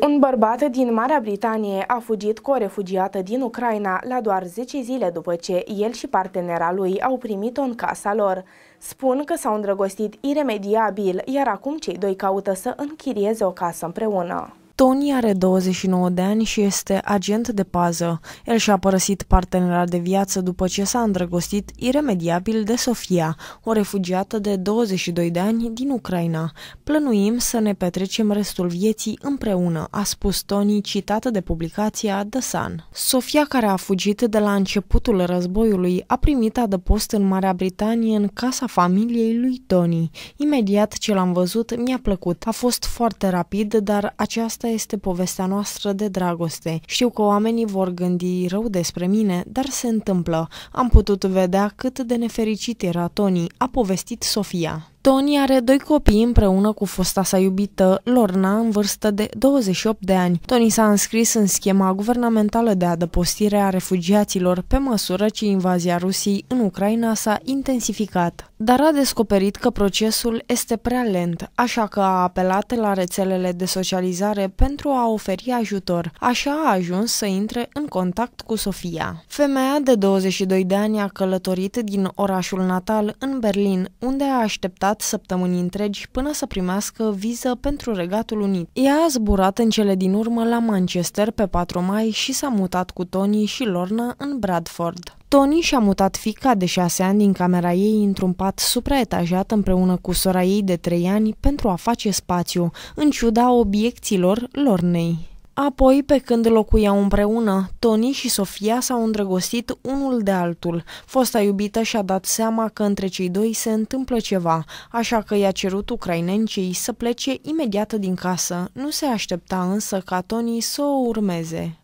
Un bărbat din Marea Britanie a fugit cu o refugiată din Ucraina la doar 10 zile după ce el și partenera lui au primit-o în casa lor. Spun că s-au îndrăgostit iremediabil, iar acum cei doi caută să închirieze o casă împreună. Tony are 29 de ani și este agent de pază. El și-a părăsit partenera de viață după ce s-a îndrăgostit iremediabil de Sofia, o refugiată de 22 de ani din Ucraina. Plănuim să ne petrecem restul vieții împreună, a spus Tony, citată de publicația The Sun. Sofia, care a fugit de la începutul războiului, a primit adăpost în Marea Britanie în casa familiei lui Tony. Imediat ce l-am văzut, mi-a plăcut. A fost foarte rapid, dar aceasta asta este povestea noastră de dragoste. Știu că oamenii vor gândi rău despre mine, dar se întâmplă. Am putut vedea cât de nefericit era Tony, a povestit Sofia. Tony are doi copii împreună cu fosta sa iubită, Lorna, în vârstă de 28 de ani. Tony s-a înscris în schema guvernamentală de adăpostire a refugiaților pe măsură ce invazia Rusiei în Ucraina s-a intensificat. Dar a descoperit că procesul este prea lent, așa că a apelat la rețelele de socializare pentru a oferi ajutor. Așa a ajuns să intre în contact cu Sofia. Femeia de 22 de ani a călătorit din orașul natal în Berlin, unde a așteptat stat săptămâni întregi până să primească viză pentru Regatul Unit. Ea a zburat în cele din urmă la Manchester pe 4 mai și s-a mutat cu Tony și Lorna în Bradford. Tony și-a mutat fica de șase ani din camera ei într-un pat supraetajat împreună cu sora ei de trei ani pentru a face spațiu, în ciuda obiecțiilor Lornei. Apoi, pe când locuiau împreună, Tony și Sofia s-au îndrăgostit unul de altul. Fosta iubită și-a dat seama că între cei doi se întâmplă ceva, așa că i-a cerut ucrainencei să plece imediat din casă. Nu se aștepta însă ca Tony să o urmeze.